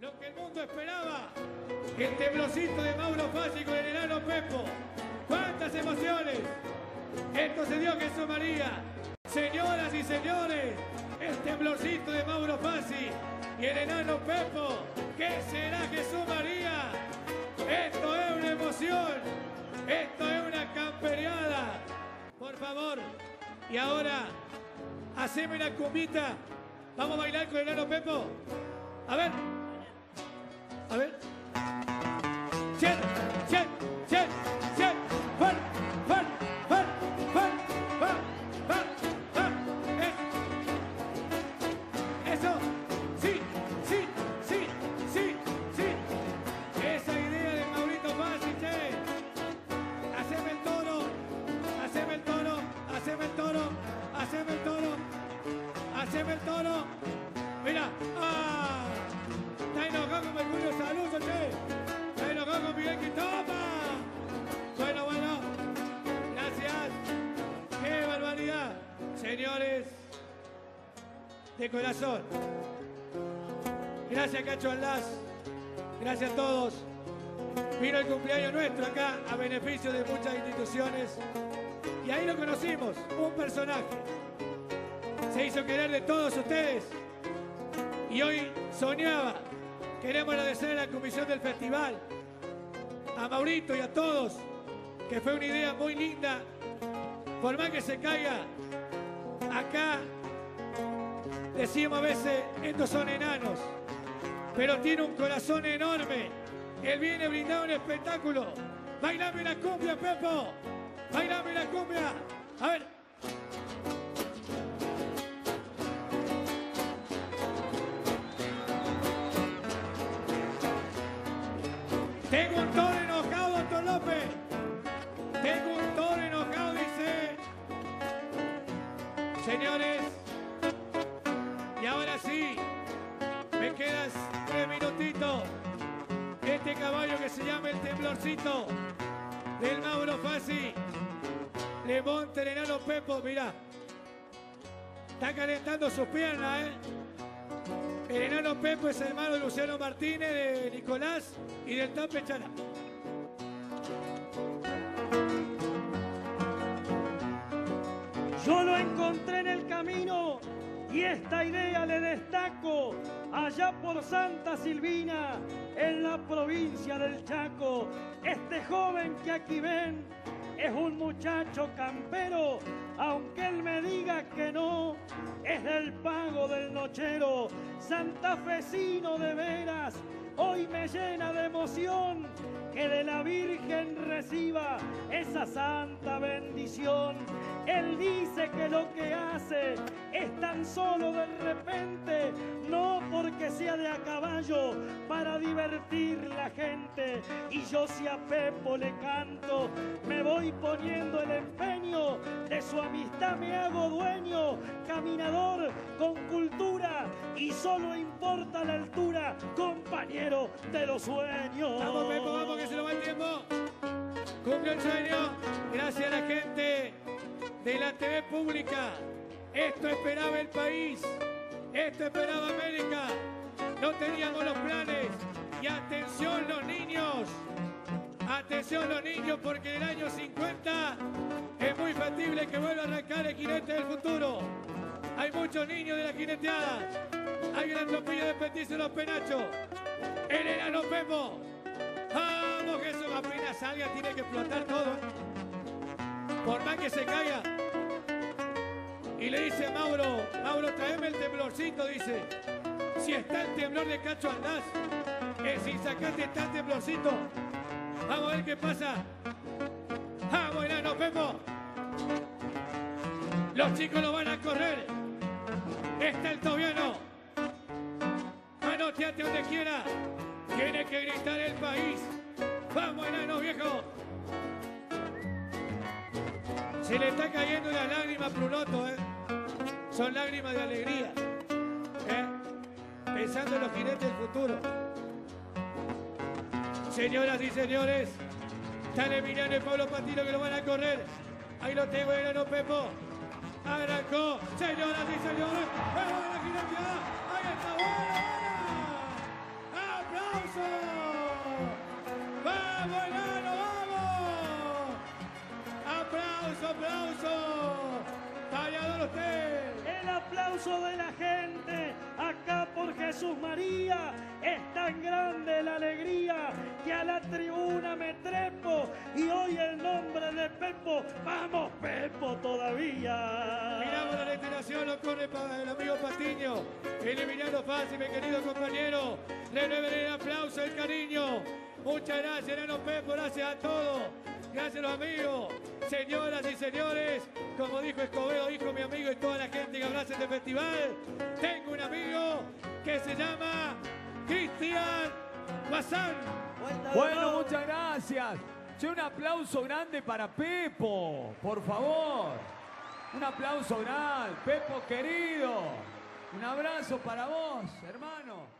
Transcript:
Lo que el mundo esperaba. El temblorcito de Mauro Fassi con el enano Pepo. ¡Cuántas emociones! Esto se dio Jesús María. Señoras y señores, el temblorcito de Mauro Fassi y el enano Pepo. ¿Qué será Jesús María? Esto es una emoción. Esto es una campereada. Por favor. Y ahora, haceme una cumbita. Vamos a bailar con el enano Pepo. A ver. A ver. Chen, chen, chen, chen. Fuer, fuer, fuer, fuer, fuer, fuer, fuer. Es- Eso. Sí, sí, sí, sí, sí. Esa idea de Maurito Fácil, che. Haceme el toro. Haceme el toro. Haceme el toro. Haceme el toro. Haceme el toro. Mira. ¡Ah! Enojado con Mercurio Saluso, che. Está enojado con Miguel Quintoma. Bueno, bueno. Gracias. ¡Qué barbaridad! Señores, de corazón. Gracias, Cacho Aldaz. Gracias a todos. Vino el cumpleaños nuestro acá a beneficio de muchas instituciones. Y ahí lo conocimos, un personaje. Se hizo querer de todos ustedes. Y hoy soñaba. Queremos agradecer a la comisión del festival, a Maurito y a todos, que fue una idea muy linda. Por más que se caiga, acá decimos a veces, estos son enanos, pero tiene un corazón enorme. Él viene a brindar un espectáculo. Bailame una cumbia, Pepo. Bailame una cumbia. A ver. Tengo un toro enojado, doctor López. Tengo un toro enojado, dice. Señores, y ahora sí, me quedas tres minutitos. Este caballo que se llama el temblorcito del Mauro Fassi. Le monta el enano Pepo, mirá. Está calentando sus piernas, ¿eh? El enano Pepo es hermano de Luciano Martínez, de Nicolás y del Tape Chará. Yo lo encontré en el camino y esta idea le destaco allá por Santa Silvina, en la provincia del Chaco. Este joven que aquí ven es un muchacho campero, aunque él me diga que no, es del pago del nochero, santafesino de veras. Hoy me llena de emoción que de la Virgen reciba esa santa bendición. Él dice que lo que hace es tan solo de repente, de a caballo, para divertir la gente. Y yo si a Pepo le canto, me voy poniendo el empeño, de su amistad me hago dueño, caminador con cultura, y solo importa la altura, compañero de los sueños. Vamos, Pepo, vamos, que se nos va el tiempo. Cumple el sueño. Gracias a la gente de la TV pública. Esto esperaba el país. Esto esperaba América. No teníamos los planes. Y atención los niños. Atención los niños porque en el año 50 es muy factible que vuelva a arrancar el jinete del futuro. Hay muchos niños de la jineteada. Hay gran tropilla de petiso en los penachos. El enano Pepo. Vamos Jesús, apenas salga tiene que explotar todo. ¿eh? Por más que se caiga. Y le dice Mauro, Mauro, tráeme el temblorcito, dice. Si está el temblor de Cacho Andás, es sin sacarte está el temblorcito. Vamos a ver qué pasa. Vamos, enano Pepo. Los chicos lo van a correr. Está el tobiano. Manoteate donde quiera. Tiene que gritar el país. Vamos, enano viejo. Se le está cayendo una lágrima a Prunoto, ¿eh? Son lágrimas de alegría. Los jinetes del futuro. Señoras y señores, están Emiliano y Pablo Patino que lo van a correr. Ahí lo tengo, el enano Pepo. Arrancó. Señoras y señores, ¡vamos a la jineteada! ¡Ahí está! ¡Buena, buena! aplauso. ¡Vamos, enano, vamos! ¡Aplauso, aplauso! ¡Tallador usted! El aplauso de la gente Jesús María. Es tan grande la alegría que a la tribuna me trepo y hoy el nombre de Pepo. ¡Vamos, Pepo, todavía! Miramos la destinación, lo corre para el amigo Patiño. Eliminando fácil, mi querido compañero. Le deben el aplauso, el cariño. Muchas gracias, Enano Pepo, gracias a todos. Gracias a los amigos, señoras y señores. Como dijo Escobedo, dijo mi amigo y toda la gente que abraza este festival. Tengo un amigo que se llama Cristian Bazán. Bueno, muchas gracias. Che, un aplauso grande para Pepo, por favor. Un aplauso grande, Pepo querido. Un abrazo para vos, hermano.